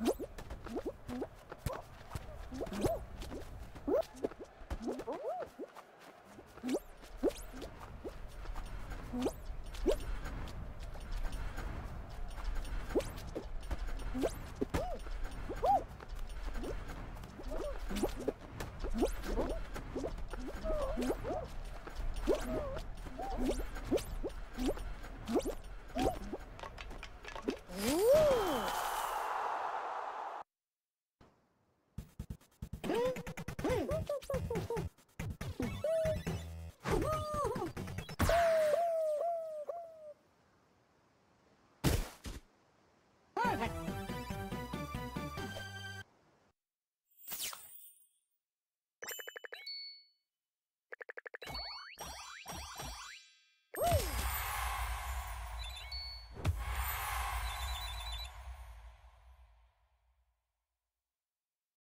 Huh? はい。